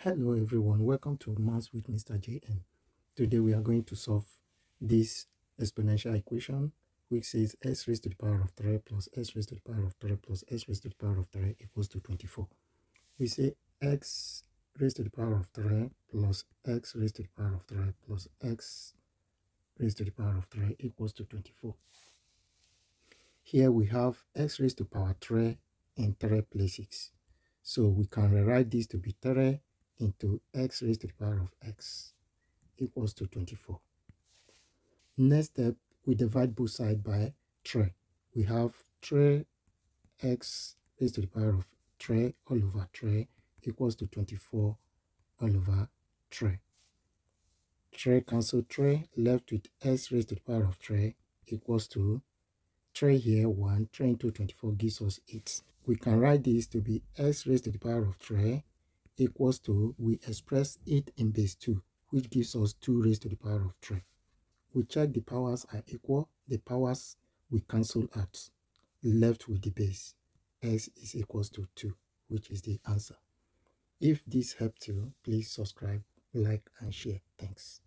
Hello everyone, welcome to Maths with Mr. JN. Today we are going to solve this exponential equation which says x raised to the power of 3 plus x raised to the power of 3 plus x raised to the power of 3 equals to 24. We say x raised to the power of 3 plus x raised to the power of 3 plus x raised to the power of 3 equals to 24. Here we have x raised to power 3 in 3 places. So we can rewrite this to be 3 into x raised to the power of x equals to 24. Next step, we divide both sides by 3. We have 3x raised to the power of 3 all over 3 equals to 24 all over 3. 3 cancel 3, left with x raised to the power of 3 equals to 3 here, 1, 3 into 24 gives us 8. We can write this to be x raised to the power of 3 equals to, we express 8 in base 2, which gives us 2 raised to the power of 3. We check the powers are equal, the powers we cancel out, left with the base. x is equals to 2, which is the answer. If this helped you, please subscribe, like, and share. Thanks.